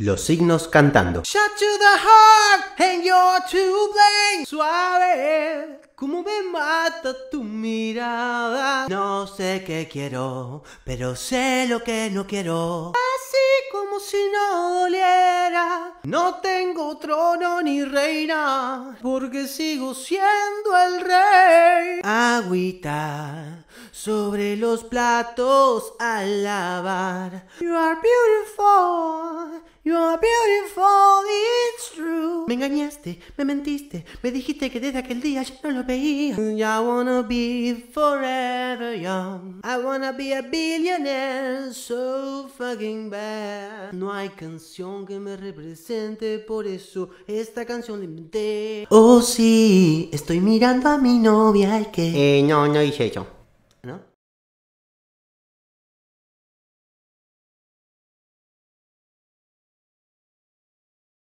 Los signos cantando. Shot to the heart and you're to blame. Suave, como me mata tu mirada. No sé qué quiero, pero sé lo que no quiero. Así como si no doliera. No tengo trono ni reina, porque sigo siendo el rey. Agüita sobre los platos al lavar. You are beautiful. Me engañaste, me mentiste, me dijiste que desde aquel día ya no lo veía. I wanna be forever young. I wanna be a billionaire, so fucking bad. No hay canción que me represente, por eso esta canción la inventé. Oh sí, estoy mirando a mi novia y que... Eh, no, no hice eso.